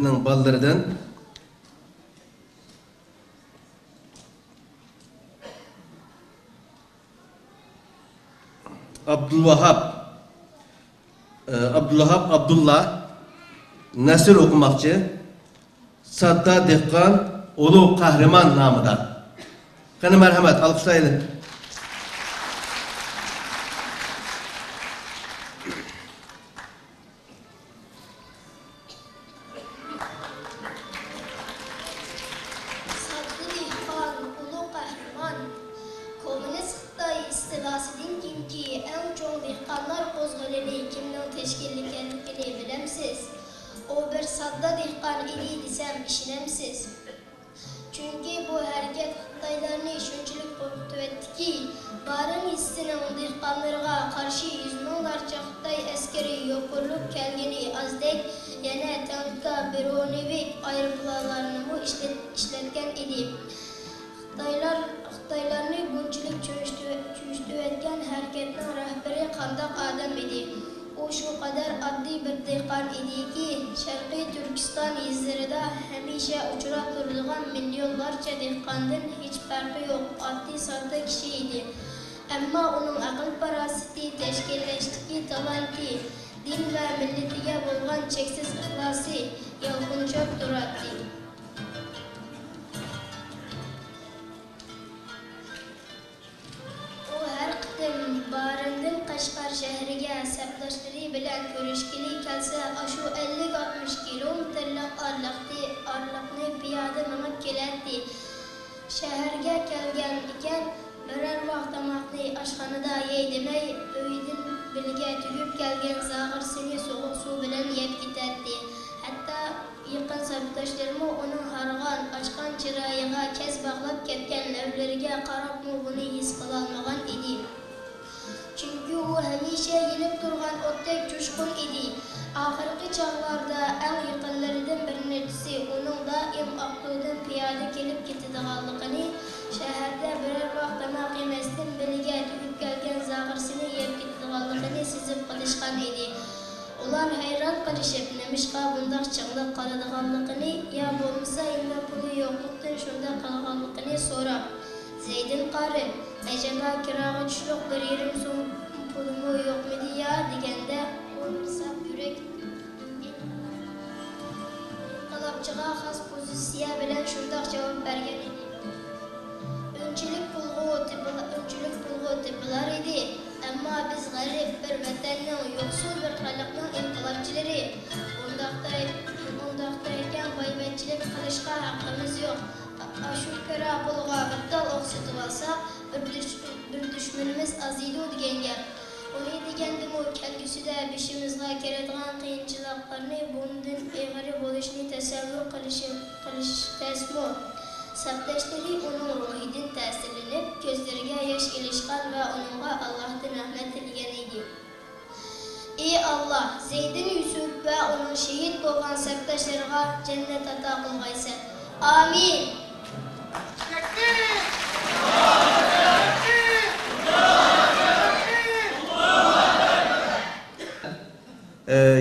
Mektebi'nin ballarından Abdülvahap e, Abdülvahap Abdullah Nasır okumakçı Sadda Dehkan Ulu Kahraman namıda. Kanı merhamet alkışlayın. İstilosidan keyingi eng cho'ng dehqonlar qo'zg'oloni kimning tashkillanganligini bilamsiz? U bir sodda dehqon edi desam ishonamsiz? Chunki bu harakat Xitoylarni shunchalik qo'rqitayotdiki, barin hissining dehqonlarga qarshi yuz minglarcha Xitoy askari yo'qolib kelgani azdek yana tankka Bronevik aeroplanlarini ishlatgan edi. Xitoylar Xitoylarni bunchalik cho'mishtirayotgan harakatning rahbari qandaq odam edi? U shu qadar oddiy bir dehqon ediki, Sharqiy Turkiston yezlarida hamisha uchrab turadigan millionlarcha dehqondan hech farqi yo'q, oddiy sodda kishi edi. Ammo uning aql parosati, tashkillashdagi talanti, din va millatiga bo'lgan cheksiz ixlosi yolg'onchab turardi. Şəhərgə gəlgən ikən, Örər vaxt damatlı aşxanıda yeydinəy, Öydün bilgə tüyüb gəlgən zağır seni soğuq su bilən yeb gitərdi. Hətta yıqın sabitaşlarımı onun harğan, açqan çırayığa kəs bağlab kətkən lövlərigə qarab muğunu his qılalmağan idi. Çünki o həmişə yenib durğan otdək cuşqun idi. Axırki çağlarda əl yığınlarından birincisi onun daim Akkudan piyada gəlib getdiğini, şəhərdə birər vaxt qonaq yeməsin birgə tüyüb gələn zağırsını yeyib getdiğini sizib qılışqan idi. Ular hayran qılışıb nemişqa bundaq çığlıq qaladığını, ya bolmasa indi pulu yoxluqdan şunda qalğanlığını sorab. Zeydin qarı, əcəba kirağa düşüb bir yerim so'm pulumu yo'qmidi ya deganda alınırsa ürək inqilabçılığa xas pozisiya bilən şırdaq cavab bərgən idi. Öncülük bulğu tiplar, öncülük bulğu tiplar idi. Amma biz qərib bir vətənin, yoxsul bir xalqın inqilabçıları. Ondaqda, ondaqda ikən bayvətçilik qilishqa haqqımız yox. Aşukara bulğa vətdal oxsatıb alsa, bir düşmənimiz aziydi o degan gap Ունիդի գենդի մոտ կելգüsü də bişimizə gələn qiyinçiliklərini, bunun əğri oluşunu təsəvvür qilishim, qilish təsmür. Səbtəşdirik onun ruhidin təsirlənib, gözlərə yaş ilişqan və onunğa Allahdan rəhmət diləyən idi. Ey Allah, Zeydin Yusuf və onun şəhid olan səbtəşlərə cənnət ata qılğaysan. Amin.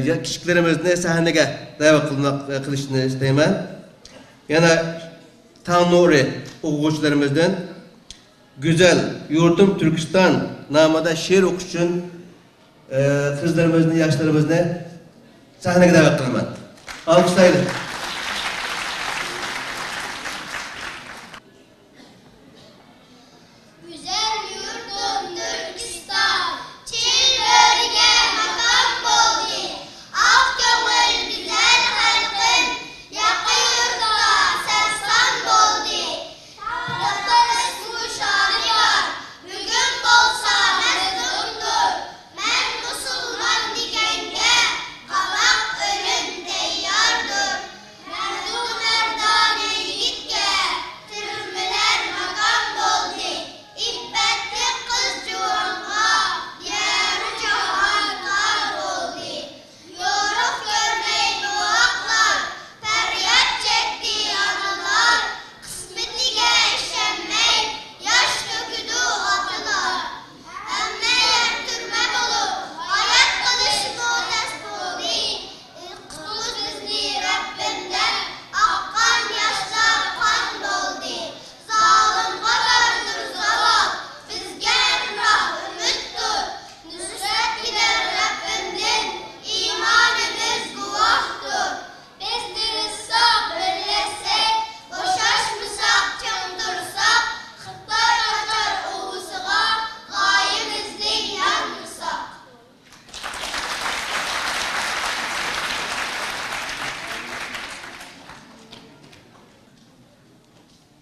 Ya kichiklarimizni sahnaga da'vat qilmoq qilishni istayman. Yana Tanuri o'quvchilarimizdan Güzel Yurtum Türkistan nomida she'r o'qish uchun e, qizlarimizni, yoshlarimizni sahnaga da'vat qilaman. Alqishlaylik.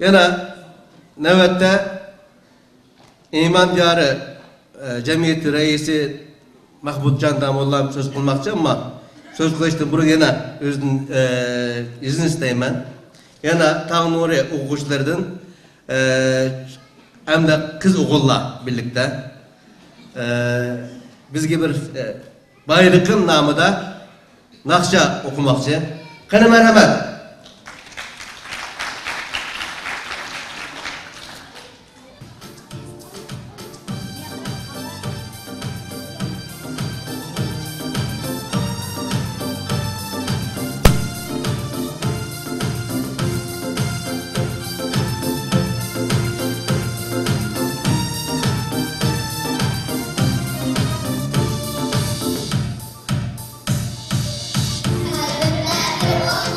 Yana nöbette İman Diyarı e, Cemiyeti Reisi Mahmudcan Damollam söz kılmakçı ama söz kılıçtı bunu yana özün, e, izin isteymen. Yana Tağ Nuri okuşlardan e, hem de kız oğulla birlikte e, bizge bir e, baylıkın namı da Nakşa okumakçı. Kanı merhamet. Bye.